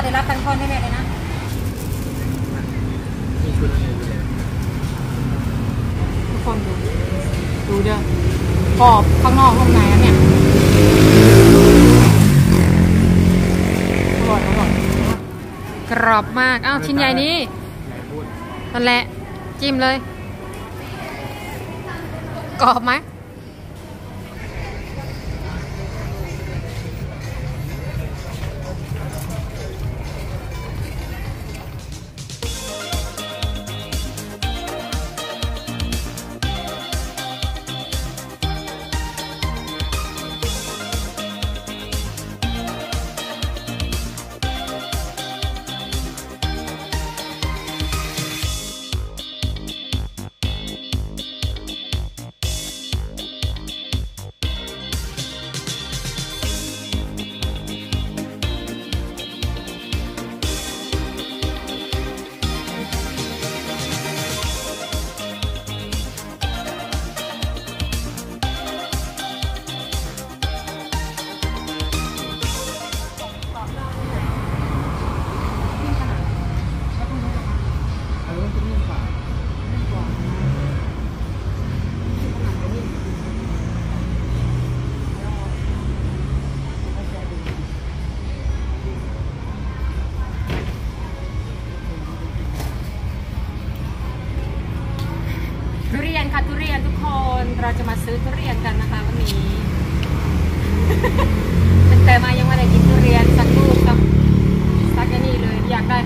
ถ้าได้รับตังค์ทอนให้แม่เลยนะมีชุดอะไรอยู่เลยทุกคนดู ดูเด้อกรอบข้างนอกข้างในอะเนี่ยอร่อยอร่อยกรอบมาก อ้าว ชิ้นใหญ่นี้นั่นแหละ จิ้มเลย กรอบไหม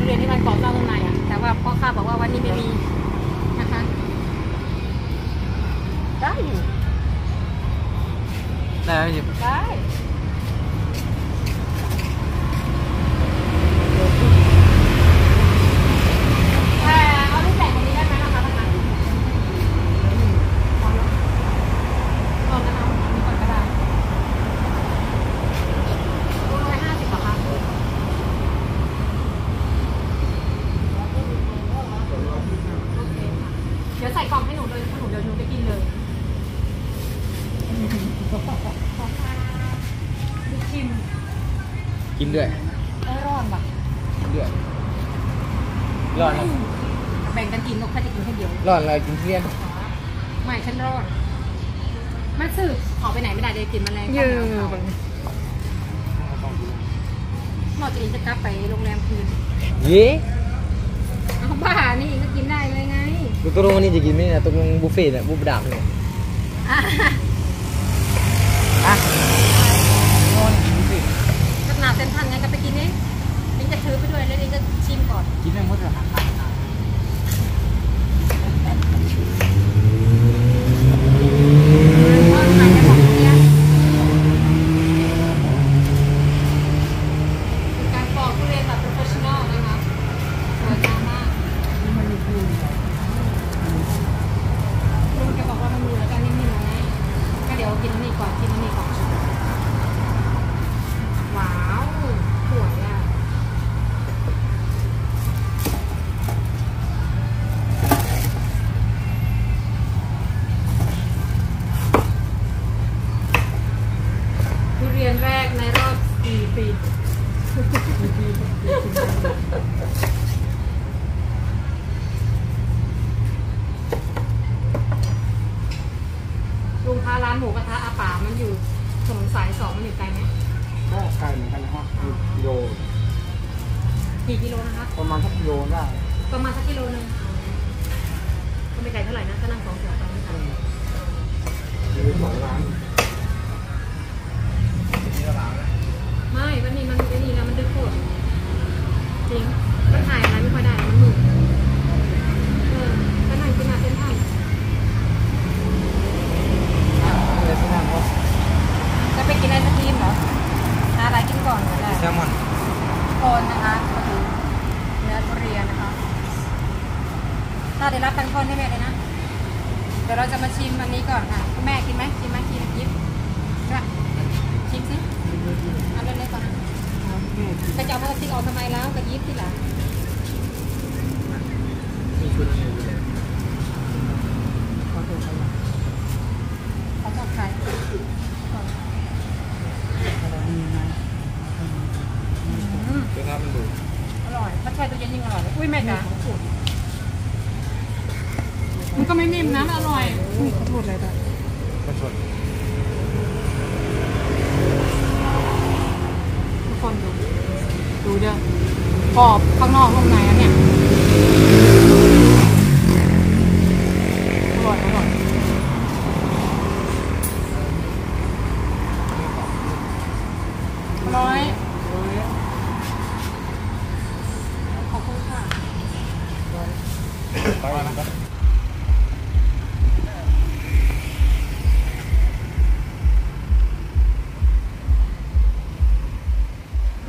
เรียนที่มันกรอบนอกนุ่มในอะแต่ว่าพ่อค้าบอกว่าวันนี้ไม่มีนะคะ ได้อยู่ได้ไหมหยิบได้เอ่อเอาลูกแตกตรงนี้ได้ไหมล่ะคะท่านคะพอแล้วพอแล้วเอาอันนี้ก่อนก็ได้ลูกร้อยห้าสิบเหรอคะโอเคค่ะเดี๋ยวใส่กล่องให้หนูเลยถ้าหนูเดี๋ยวหนูจะกินเลยลูกชิม กินด้วย เออร้อนว่ะกินด้วยร้อนแล้วแบ่งกันกินนกแค่จะกินแค่เดียว ร้อนอะไรกินทุเรียนไม่ฉันรอดมันสืบขอไปไหนไม่ได้เดี๋ยวกินแมลงเยอะเข้าหนาวหมอจะอินจะกลับไปโรงแรมคืนเย้เอาบ้านี่ก็กินได้เลยไงดูตกลงวันนี้จะกินไหมเนี่ยตกลงบุฟเฟ่ต์เนี่ยบุฟเฟ่ต์ดาบเนี่ยอะอะนอนกินบุฟเฟ่ต์ขนาดเส้นทางงั้นก็ไปกินเองลิงจะถือไปด้วยแล้วลิง จะชิมก่อน กินได้หมดเลยค่ะ ทอดไข่กระบอกเนี้ยเป็นการปอกทุเรียนแบบ professional นะคะสวยงามมาก ลุงแกบอกว่ามันมีแล้วก็นิ่มๆไงก็เดี๋ยวกินอันนี้ก่อนกินอันนี้ก่อน ว้าวสวยอะ ทุเรียนแรกในรอบสี่ปี ลุงค้าร้านหมูกระทะอาป่ามันอยู่ถนนสายสองมันอยู่ไกลไหม ก็ไกลเหมือนกันนะครับกิ โลกี่กิโลนะคะ ประมาณสักกิโลได้ ประมาณสักกิโลนึงก็ไม่ไกลเท่าไหร่นะก็นั่งสองแถวไปไม่ไกลมีสองร้านนี่ก็ร้านนะไม่วันนี้มันไอ้นี่แล้วมันดึกโคตรจริงก็ถ่ายอะไรไม่ค่อยได้มันมืดเออก็นั่งกินอาเส้นทาง เลสซันก็ จะไปกินไอศครีมเหรอหาอะไรกินก่อนก็ได้ แซลมอน โคนนะคะก็คือเนื้อทุเรียนนะคะ ถ้าได้รับตังค์ทอนให้แม่เลยนะ เดี๋ยวเราจะมาชิมอันนี้ก่อนค่ะคุณแม่กินไหมชิมไหมชิมยิบก็ชิมสิเอาเล็กๆก่อนนะจะจะเอาพลาสติกออกทำไมแล้วก็ยิบที่หลัง มีชุดอะไรอยู่เลย ขอตัวใครวะขอตัวใครอืม ดูครับ มันดู อร่อยถ้าแช่ตู้เย็นยิ่งอร่อยเลยอุ้ยแม่ จ๋ามันก็ไม่นิ่มนะมันอร่อยอุ้ยขอโทษเลยจ้ะกระชนทุกคนดู ดูเด้อกรอบข้างนอกข้างในอะเนี่ยอร่อยอร่อย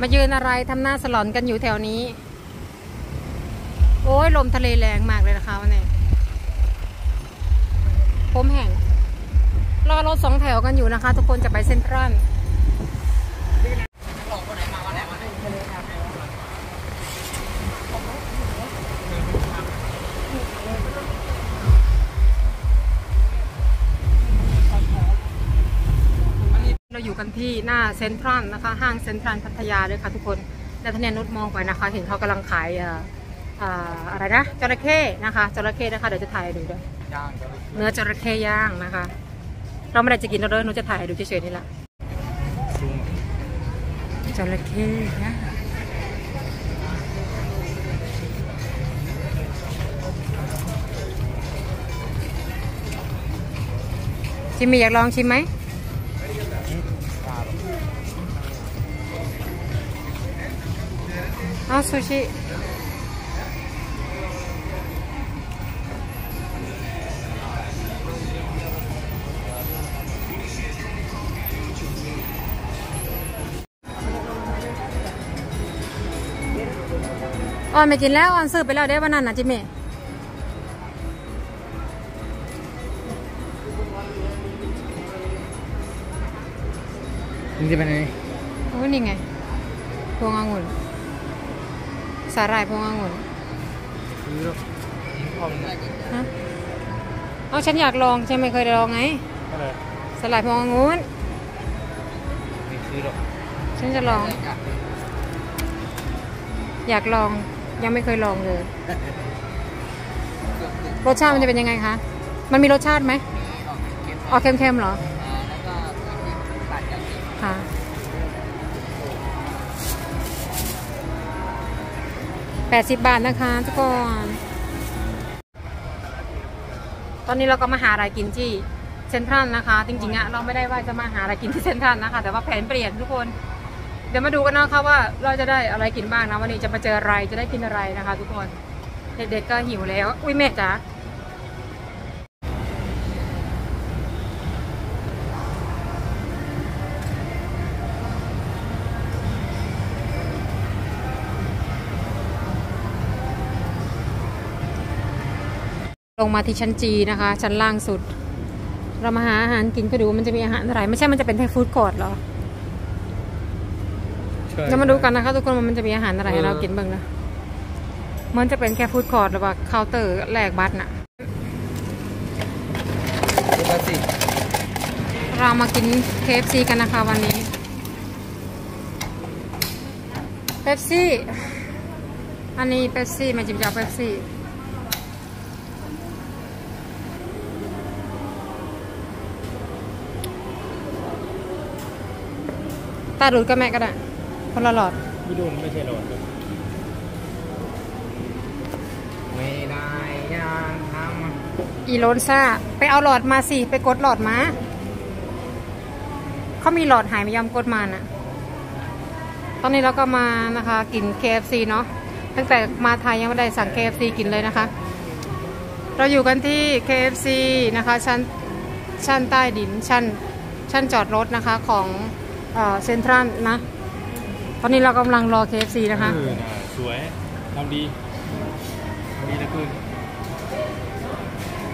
มายืนอะไรทำหน้าสลอนกันอยู่แถวนี้ โอ้ยลมทะเลแรงมากเลยนะคะวันนี้ผมแห่ง รอรถสองแถวกันอยู่นะคะ ทุกคนจะไปเซ็นทรัล กันที่หน้าเซ็นทรัลนะคะ ห้างเซ็นทรัลพัทยาเลยค่ะทุกคนแต่ทะเนียนนุชมองไปนะคะ เห็นเขากำลังขายเอ่ออ่าอะไรนะจระเข้นะคะจระเข้นะคะเดี๋ยวจะถ่ายให้ดูด้วยย่างจะเนื้อจระเข้ย่างนะคะ เราไม่ได้จะกินเราเลยหนูจะถ่ายให้ดูเฉยๆนี่แหละซุ้มจระเข้ย่างชิมมีอยากลองชิมไหม เอาซูชิออนไม่กินแล้วออนซื้อไปแล้วได้วันนั้นนะจิมมี่นี่จะเป็นไงโอ้ยนี่ไงพวงองุ่น สาหร่ายพวงองุ่นซื้อแล้วพอมันได้ฮะเอาฉันอยากลองฉันไม่เคยได้ลองไงก็เลยสาหร่ายพวงองุ่นไม่ซื้อหรอกฉันจะลองอยากอยากลองยังไม่เคยลองเลย รสชาติมันจะเป็นยังไงคะ มันมีรสชาติไหมออกเค็มๆเหรอ 80 บาทนะคะทุกคน ตอนนี้เราก็มาหาอะไรกินที่เซ็นทรัลนะคะ จริงๆอะเราไม่ได้ว่าจะมาหาอะไรกินที่เซ็นทรัลนะคะ แต่ว่าแผนเปลี่ยนทุกคน เดี๋ยวมาดูกันนะคะว่าเราจะได้อะไรกินบ้างนะวันนี้จะมาเจออะไรจะได้กินอะไรนะคะ ทุกคน เด็กๆก็หิวแล้ว อุ้ยแม่จ๋า ลงมาที่ชั้น G นะคะ ชั้นล่างสุด เรามาหาอาหารกินก็ดูว่ามันจะมีอาหารอะไร ไม่ใช่มันจะเป็นแค่ food court เหรอจะมาดูกันนะคะทุกคนว่ามันจะมีอาหารอะไรให้เรากินบ้างนะมันจะเป็นแค่ food court หรือว่าเคาน์เตอร์แลกบัตรน่ะดูกันสิเรามากิน KFC กันนะคะวันนี้เป๊ปซี่ อันนี้เป๊ปซี่มาจิมจะเอาเป๊ปซี่าดูดก็แม่ก็ได้คนละหลอดไม่ดูไม่ใช่หรอกไม่ได้ยังทำอีโลนซ่า ไปเอาหลอดมาสิ ไปกดหลอดมาเขามีหลอดหายไม่ยอมกดมาน่ะ ตอนนี้เราก็มานะคะ กิน KFC เนาะ ตั้งแต่มาไทยยังไม่ได้สั่ง KFC กินเลยนะคะ เราอยู่กันที่ KFC นะคะ ชั้นชั้นใต้ดินชั้นชั้นจอดรถนะคะของ เซ็นทรัลนะ ตอนนี้เรากำลังรอ KFC นะคะเออน่ะสวยทำดีทำดีนะคุณ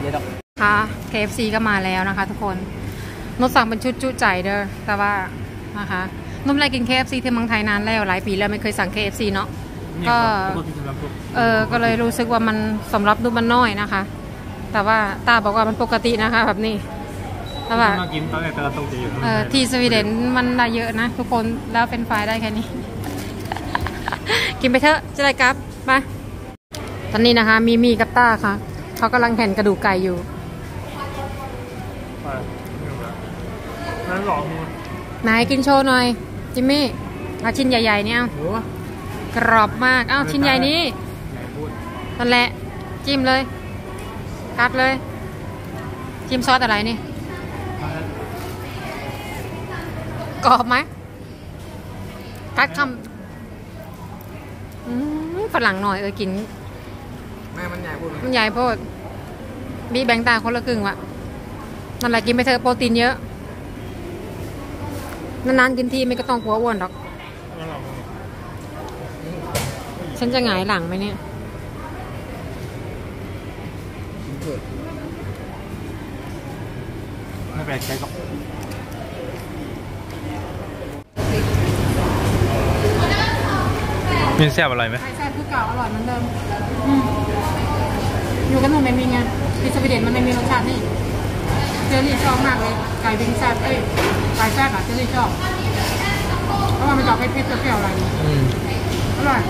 เดี๋ยวดอกค่ะ KFC ก็มาแล้วนะคะทุกคนนดสั่งเป็นชุดจุใจเด้อแต่ว่านะคะนุ่มไลกิน KFC ที่เมืองไทยนานแล้วหลายปีแล้วไม่เคยสั่ง KFC เนาะก็ปกติสำหรับพวกเออก็เลยรู้สึกว่ามันสำหรับดูมันน้อยนะคะ แต่ว่าตาบอกว่ามันปกตินะคะแบบนี้ แต่ว่ามากินตอนแรกแต่เราต้องจะอยู่เออที่สวีเดนมันได้เยอะนะทุกคนแล้วเป็นไฟล์ได้แค่นี้ กินไปเถอะจะได้กลับมาตอนนี้นะคะ มีมีกับต้าค่ะเขากำลังแผ่นกระดูกไก่อยู่ไปนั่นหลอกมึงไหนกินโชว์หน่อย จิมมี่เอาชิ้นใหญ่ ๆ เนี่ยเอาโอ้กรอบมากเอ้าชิ้นใหญ่นี้ไหนพูดนั่นแหละ จิ้มเลย กัดเลย จิ้มซอสอะไรนี่ กรอบไหมกัดคำอืมฝรั่งหน่อยเออกินแม่มันใหญ่พูดมันใหญ่โพดบีแบ่งตาคนละครึ่งวะนั่นแหละกินไปเถอะโปรตีนเยอะ นานๆกินทีไม่ก็ต้องกลัวอ้วนหรอกนั่นหลอกมึงฉันจะหงายหลังไหมเนี่ยไม่แปลกใจกั บมีแซ่บอะไรไหมใช่ใช่คือเก่าอร่อยเหมือนเดิมอืมอยู่กันหนูไม่มีไงที่สวีเดนมันไม่มีรสชาตินี่เจอรี่ชอบมากเลยไก่วิงแซ่บเอ้ยไก่แซ่บอะเจอรี่ชอบเพราะว่ามันจะออกเผ็ดๆเปรี้ยวๆอะไรอืมอร่อย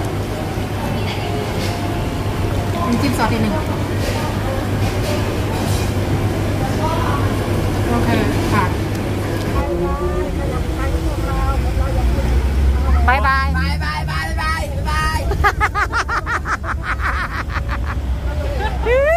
มีจิ้มซอสทีหนึ่งโอเคค่ะบายบายบายบายบายบายบาย Woo!